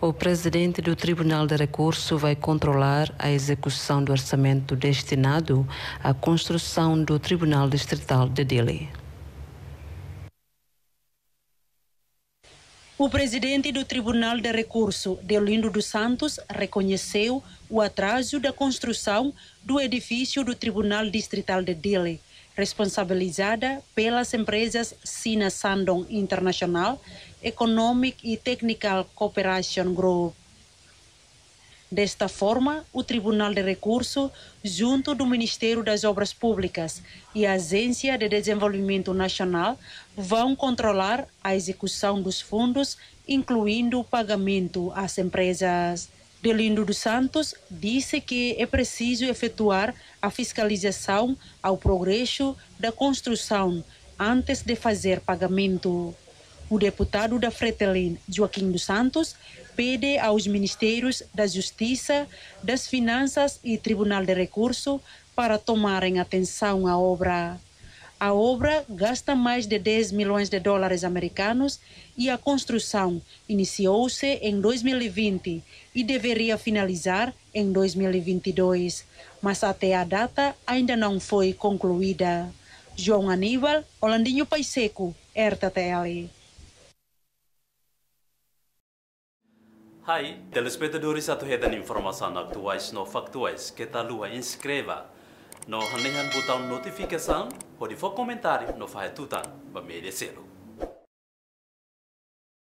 O presidente do Tribunal de Recurso vai controlar a execução do orçamento destinado à construção do Tribunal Distrital de Dili. O presidente do Tribunal de Recurso, Deolindo dos Santos, reconheceu o atraso da construção do edifício do Tribunal Distrital de Dili, responsabilizada pelas empresas Sina Sandong International Economic e Technical Cooperation Group. Desta forma, o Tribunal de Recurso, junto do Ministério das Obras Públicas e a Agência de Desenvolvimento Nacional, vão controlar a execução dos fundos, incluindo o pagamento às empresas. Delindo dos Santos disse que é preciso efetuar a fiscalização ao progresso da construção antes de fazer pagamento. O deputado da Fretelin, Joaquim dos Santos, pede aos ministérios da Justiça, das Finanças e Tribunal de Recurso para tomarem atenção à obra. A obra gasta mais de 10 milhões de dólares americanos e a construção iniciou-se em 2020 e deveria finalizar em 2022, mas até a data ainda não foi concluída. João Aníbal, Holandinho Paiseco, RTTL. Hai, telespectadores atuhedan informação atuais no factuais que tal lua inscreva no hanehan botão notificação, pode for comentário no fahetutan, ba merecê-lo.